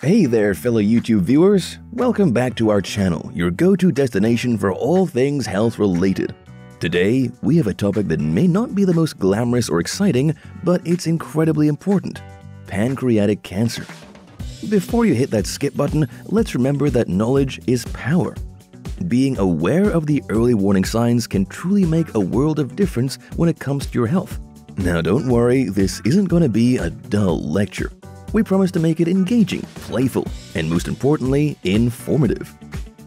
Hey there, fellow YouTube viewers. Welcome back to our channel, your go-to destination for all things health related. Today, we have a topic that may not be the most glamorous or exciting, but it's incredibly important. Pancreatic cancer. Before you hit that skip button, let's remember that knowledge is power. Being aware of the early warning signs can truly make a world of difference when it comes to your health. Now don't worry, this isn't going to be a dull lecture. We promise to make it engaging, playful, and most importantly, informative.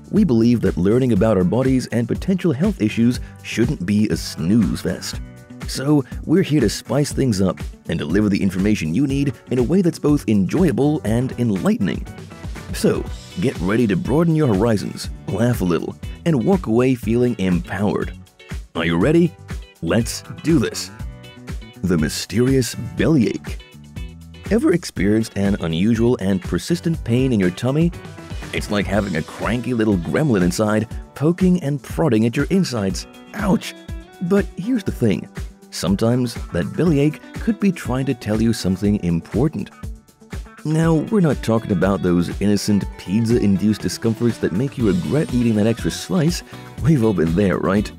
We believe that learning about our bodies and potential health issues shouldn't be a snooze fest. So, we're here to spice things up and deliver the information you need in a way that's both enjoyable and enlightening. So, get ready to broaden your horizons, laugh a little, and walk away feeling empowered. Are you ready? Let's do this. The mysterious bellyache. Ever experienced an unusual and persistent pain in your tummy? It's like having a cranky little gremlin inside poking and prodding at your insides. Ouch! But here's the thing sometimes that bellyache could be trying to tell you something important. Now, we're not talking about those innocent pizza induced discomforts that make you regret eating that extra slice. We've all been there, right?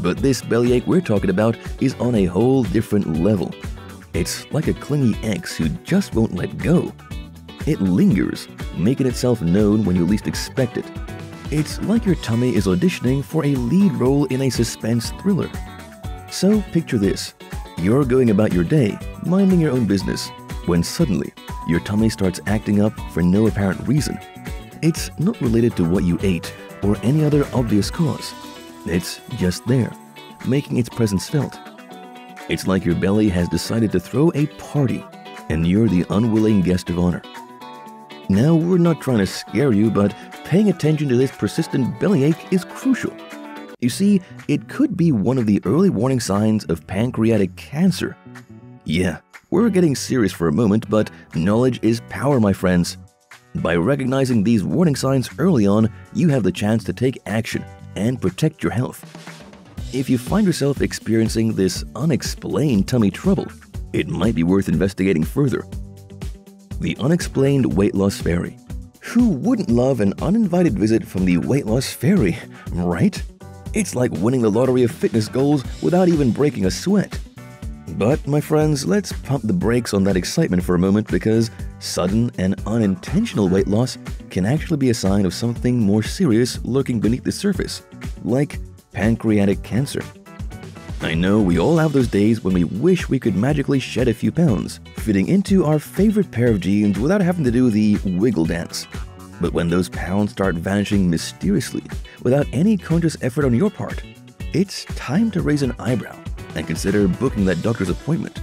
But this bellyache we're talking about is on a whole different level. It's like a clingy ex who just won't let go. It lingers, making itself known when you least expect it. It's like your tummy is auditioning for a lead role in a suspense thriller. So picture this you're going about your day, minding your own business, when suddenly your tummy starts acting up for no apparent reason. It's not related to what you ate or any other obvious cause. It's just there, making its presence felt. It's like your belly has decided to throw a party and you're the unwilling guest of honor. Now, we're not trying to scare you, but paying attention to this persistent bellyache is crucial. You see, it could be one of the early warning signs of pancreatic cancer. Yeah, we're getting serious for a moment, but knowledge is power, my friends. By recognizing these warning signs early on, you have the chance to take action and protect your health. If you find yourself experiencing this unexplained tummy trouble, it might be worth investigating further. The Unexplained Weight Loss Fairy. Who wouldn't love an uninvited visit from the weight loss fairy, right? It's like winning the lottery of fitness goals without even breaking a sweat. But, my friends, let's pump the brakes on that excitement for a moment because sudden and unintentional weight loss can actually be a sign of something more serious lurking beneath the surface, like pancreatic cancer. I know we all have those days when we wish we could magically shed a few pounds, fitting into our favorite pair of jeans without having to do the wiggle dance. But when those pounds start vanishing mysteriously, without any conscious effort on your part, it's time to raise an eyebrow and consider booking that doctor's appointment.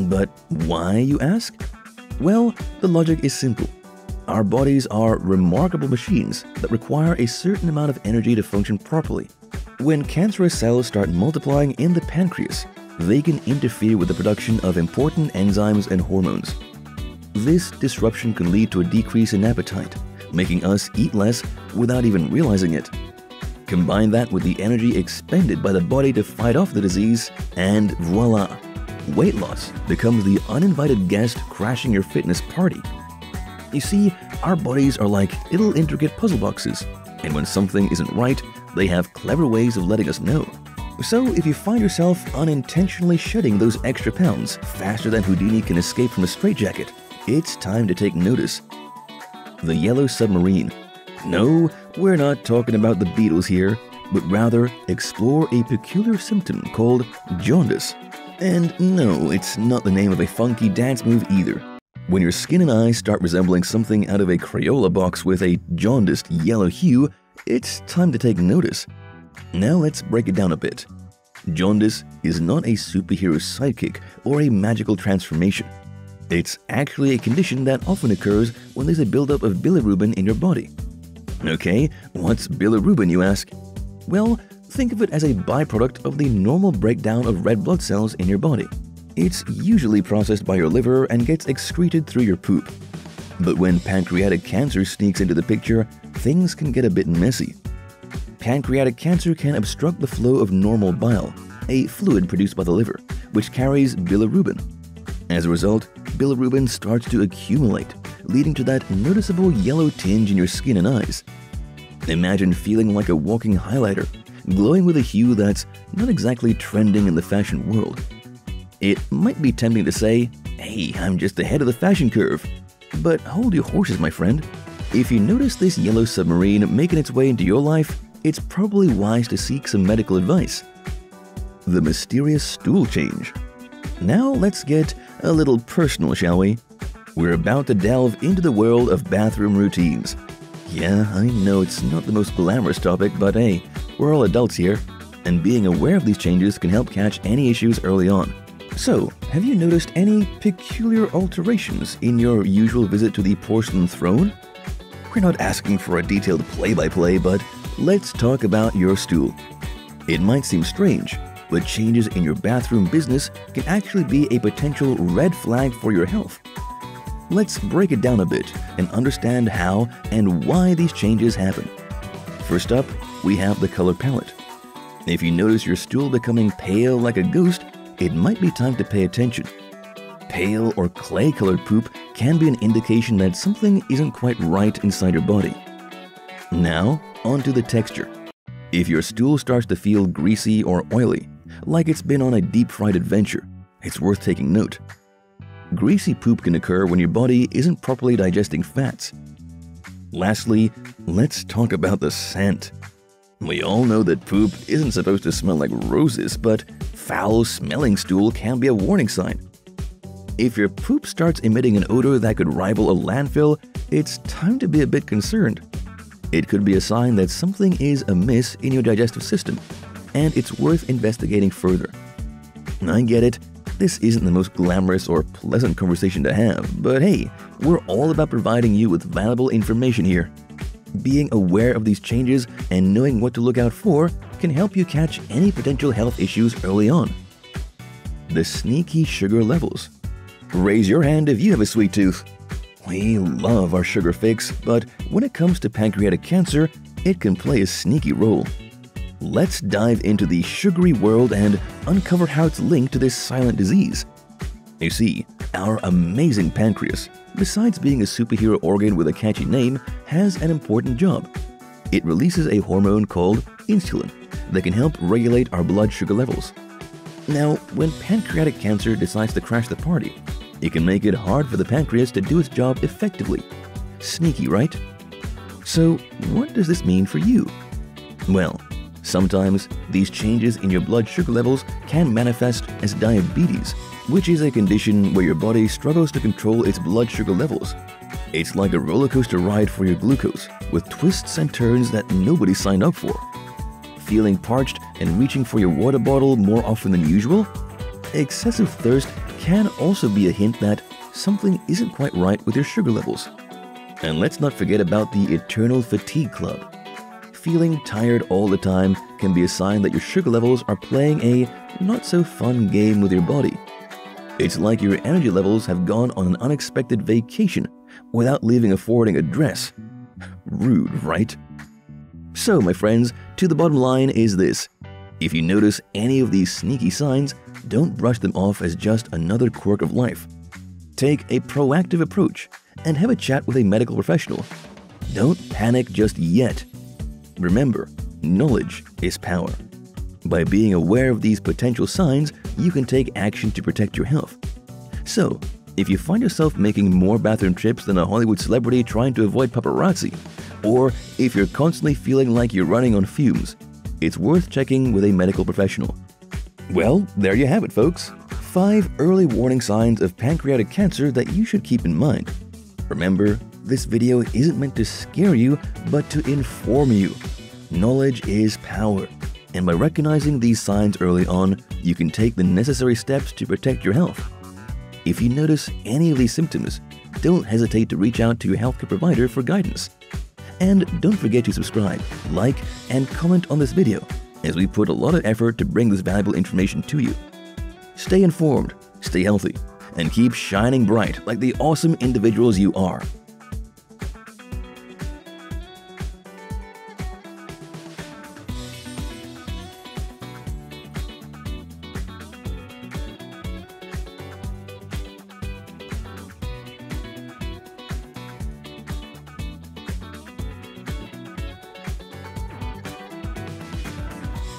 But why, you ask? Well, the logic is simple. Our bodies are remarkable machines that require a certain amount of energy to function properly. When cancerous cells start multiplying in the pancreas, they can interfere with the production of important enzymes and hormones. This disruption can lead to a decrease in appetite, making us eat less without even realizing it. Combine that with the energy expended by the body to fight off the disease, and voila! Weight loss becomes the uninvited guest crashing your fitness party. You see, our bodies are like little intricate puzzle boxes, and when something isn't right, they have clever ways of letting us know. So, if you find yourself unintentionally shedding those extra pounds faster than Houdini can escape from a straitjacket, it's time to take notice. The Yellow Submarine. No, we're not talking about the Beatles here, but rather explore a peculiar symptom called jaundice. And no, it's not the name of a funky dance move either. When your skin and eyes start resembling something out of a Crayola box with a jaundiced yellow hue, it's time to take notice. Now let's break it down a bit. Jaundice is not a superhero sidekick or a magical transformation. It's actually a condition that often occurs when there's a buildup of bilirubin in your body. Okay, what's bilirubin, you ask? Well, think of it as a byproduct of the normal breakdown of red blood cells in your body. It's usually processed by your liver and gets excreted through your poop. But when pancreatic cancer sneaks into the picture, things can get a bit messy. Pancreatic cancer can obstruct the flow of normal bile, a fluid produced by the liver, which carries bilirubin. As a result, bilirubin starts to accumulate, leading to that noticeable yellow tinge in your skin and eyes. Imagine feeling like a walking highlighter, glowing with a hue that's not exactly trending in the fashion world. It might be tempting to say, hey, I'm just ahead of the fashion curve. But hold your horses, my friend. If you notice this yellow submarine making its way into your life, it's probably wise to seek some medical advice. The mysterious stool change. Now let's get a little personal, shall we? We're about to delve into the world of bathroom routines. Yeah, I know it's not the most glamorous topic, but hey, we're all adults here, and being aware of these changes can help catch any issues early on. So, have you noticed any peculiar alterations in your usual visit to the porcelain throne? We're not asking for a detailed play by play, but let's talk about your stool. It might seem strange, but changes in your bathroom business can actually be a potential red flag for your health. Let's break it down a bit and understand how and why these changes happen. First up, we have the color palette. If you notice your stool becoming pale like a ghost, it might be time to pay attention. Pale or clay colored poop can be an indication that something isn't quite right inside your body. Now, onto the texture. If your stool starts to feel greasy or oily, like it's been on a deep fried adventure, it's worth taking note. Greasy poop can occur when your body isn't properly digesting fats. Lastly, let's talk about the scent. We all know that poop isn't supposed to smell like roses, but foul smelling stool can be a warning sign. If your poop starts emitting an odor that could rival a landfill, it's time to be a bit concerned. It could be a sign that something is amiss in your digestive system, and it's worth investigating further. I get it, this isn't the most glamorous or pleasant conversation to have, but hey, we're all about providing you with valuable information here. Being aware of these changes and knowing what to look out for can help you catch any potential health issues early on. The sneaky sugar levels. Raise your hand if you have a sweet tooth. We love our sugar fix, but when it comes to pancreatic cancer, it can play a sneaky role. Let's dive into the sugary world and uncover how it's linked to this silent disease. You see, our amazing pancreas, besides being a superhero organ with a catchy name, has an important job. It releases a hormone called insulin that can help regulate our blood sugar levels. Now, when pancreatic cancer decides to crash the party, it can make it hard for the pancreas to do its job effectively. Sneaky, right? So, what does this mean for you? Well, sometimes these changes in your blood sugar levels can manifest as diabetes, which is a condition where your body struggles to control its blood sugar levels. It's like a roller coaster ride for your glucose, with twists and turns that nobody signed up for. Feeling parched and reaching for your water bottle more often than usual? Excessive thirst can also be a hint that something isn't quite right with your sugar levels. And let's not forget about the eternal fatigue club. Feeling tired all the time can be a sign that your sugar levels are playing a not so fun game with your body. It's like your energy levels have gone on an unexpected vacation without leaving a forwarding address. Rude, right? So, my friends, to the bottom line is this. If you notice any of these sneaky signs, don't brush them off as just another quirk of life. Take a proactive approach and have a chat with a medical professional. Don't panic just yet. Remember, knowledge is power. By being aware of these potential signs, you can take action to protect your health. So, if you find yourself making more bathroom trips than a Hollywood celebrity trying to avoid paparazzi, or if you're constantly feeling like you're running on fumes, it's worth checking with a medical professional. Well, there you have it, folks. Five early warning signs of pancreatic cancer that you should keep in mind. Remember, this video isn't meant to scare you, but to inform you. Knowledge is power, and by recognizing these signs early on, you can take the necessary steps to protect your health. If you notice any of these symptoms, don't hesitate to reach out to your healthcare provider for guidance. And don't forget to subscribe, like, and comment on this video, as we put a lot of effort to bring this valuable information to you. Stay informed, stay healthy, and keep shining bright like the awesome individuals you are.